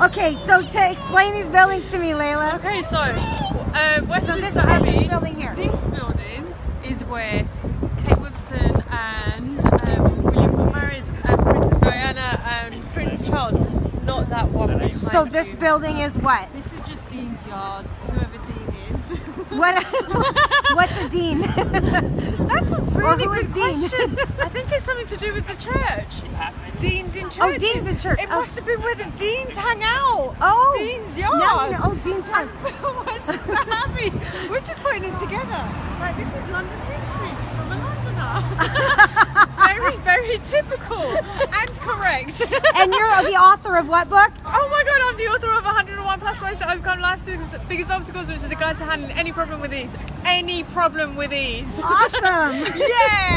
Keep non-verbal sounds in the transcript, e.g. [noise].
Okay, so to explain these buildings to me, Leila. Okay, so uh, So Westminster this, Abbey. this building here. This building is where Kate Middleton and um, William got married, and Princess Diana and Prince Charles. Not that one. So this you. building is what? This is just Dean's Yard, whoever Dean is. What? [laughs] [laughs] What's a dean? [laughs] That's a really good Dean? question. I think it's something to do with the church. Deans in church. Oh, deans in church. It Oh. must have been where the deans hang out. Oh, Dean's No, Yard. no, oh, Dean's Yard. [laughs] Westminster Abbey. We're just putting it together. Like this is London history from a Londoner. [laughs] typical [laughs] and correct. [laughs] And you're the author of what book? Oh my god, I'm the author of 101 plus ways to overcome life's biggest, biggest obstacles, which is a guide to handling any problem with ease. Any problem with ease. Awesome. [laughs] Yeah!